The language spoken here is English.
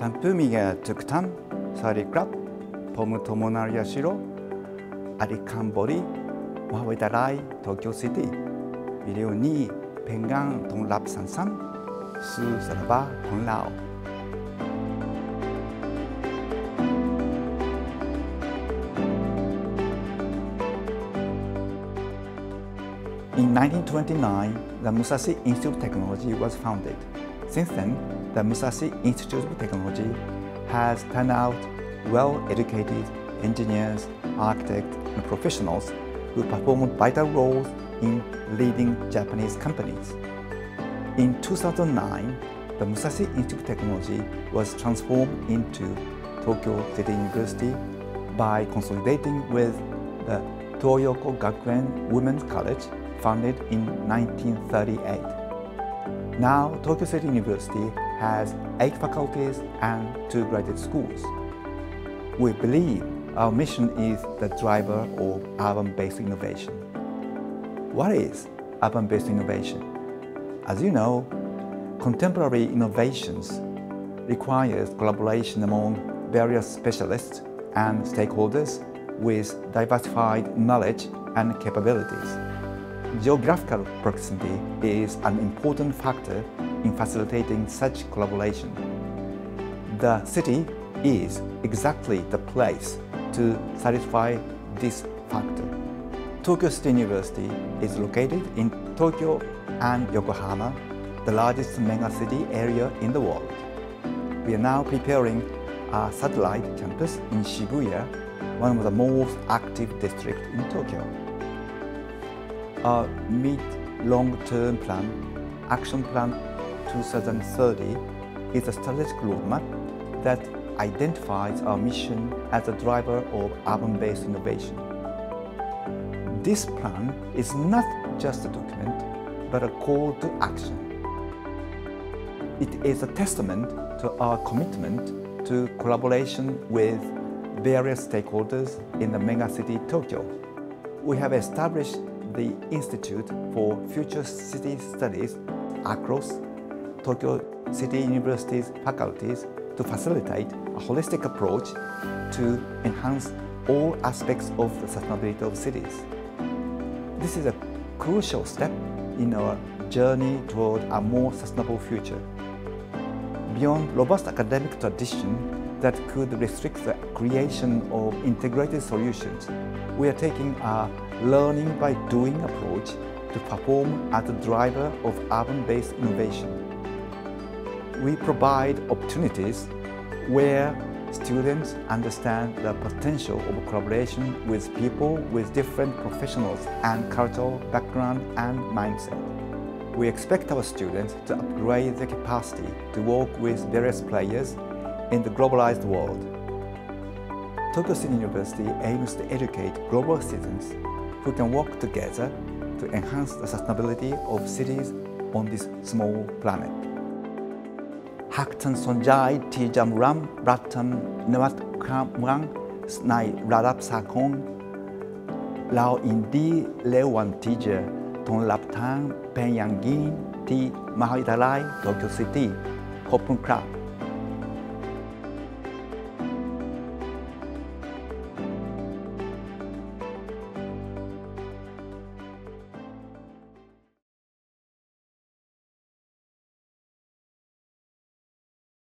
단품이가 득탐 사리크랍 봄을 도모날 야시로 아리칸보리 마웨다라이 도쿄시티 미리오니 뱅강 동랍산삼 수사라바 동라오 In 1929, the Musashi Institute of Technology was founded. Since then, the Musashi Institute of Technology has turned out well-educated engineers, architects, and professionals who perform vital roles in leading Japanese companies. In 2009, the Musashi Institute of Technology was transformed into Tokyo City University by consolidating with the Toyoko Gakuen Women's College founded in 1938. Now, Tokyo City University has eight faculties and two graduate schools. We believe our mission is the driver of urban-based innovation. What is urban-based innovation? As you know, contemporary innovations requires collaboration among various specialists and stakeholders with diversified knowledge and capabilities. Geographical proximity is an important factor in facilitating such collaboration. The city is exactly the place to satisfy this factor. Tokyo City University is located in Tokyo and Yokohama, the largest megacity area in the world. We are now preparing a satellite campus in Shibuya, one of the most active districts in Tokyo. Our mid-long-term plan, Action Plan 2030, is a strategic roadmap that identifies our mission as a driver of urban-based innovation. This plan is not just a document, but a call to action. It is a testament to our commitment to collaboration with various stakeholders in the megacity Tokyo. We have established the Institute for Future City Studies across Tokyo City University's faculties to facilitate a holistic approach to enhance all aspects of the sustainability of cities. This is a crucial step in our journey toward a more sustainable future. Beyond robust academic tradition that could restrict the creation of integrated solutions, we are taking a learning by doing approach to perform as a driver of urban-based innovation. We provide opportunities where students understand the potential of collaboration with people with different professionals and cultural background and mindset. We expect our students to upgrade their capacity to work with various players in the globalized world. Tokyo City University aims to educate global citizens who can work together to enhance the sustainability of cities on this small planet. Haktan sonjai ti jamram ratan newat kamrang snai radap sakon lao indi lewan tija ton laptang penyangin ti Mahawitalai Tokyo City. Kopun krap.